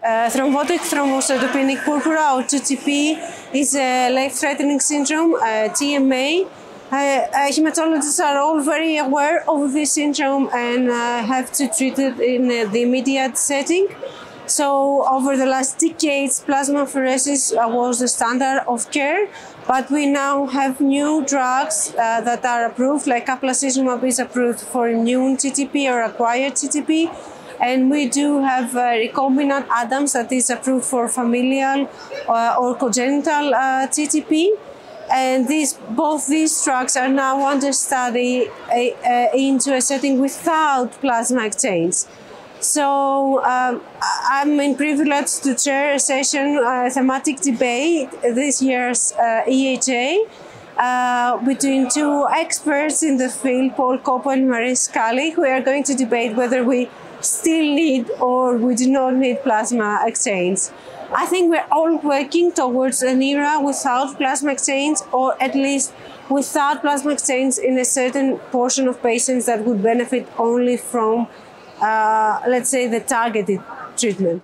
Uh, thrombotic thrombocytopenic purpura or TTP is a life-threatening syndrome, uh, TMA. Uh, uh, hematologists are all very aware of this syndrome and uh, have to treat it in uh, the immediate setting. So over the last decades, plasmapheresis was the standard of care, but we now have new drugs uh, that are approved, like caplacizumab is approved for immune TTP or acquired TTP, and we do have uh, recombinant ADAMTS that is approved for familial uh, or congenital uh, TTP. And these, both these drugs are now under study into a setting without plasma exchange. So um, I'm in privilege to chair a session, a thematic debate this year's uh, EHA uh, between two experts in the field, Paul Coppo and Marie Scully, who are going to debate whether we still need or we do not need plasma exchange. I think we're all working towards an era without plasma exchange or at least without plasma exchange in a certain portion of patients that would benefit only from uh, let's say, the targeted treatment.